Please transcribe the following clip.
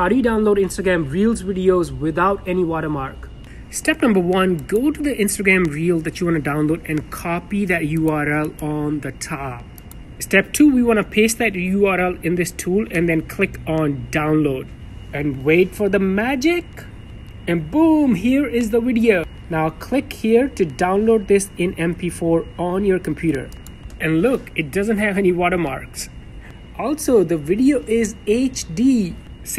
How do you download Instagram Reels videos without any watermark? Step number one, go to the Instagram reel that you want to download and copy that URL on the top. Step two, we want to paste that URL in this tool and then click on download and wait for the magic. And boom, here is the video. Now click here to download this in MP4 on your computer. And look, it doesn't have any watermarks. Also, the video is HD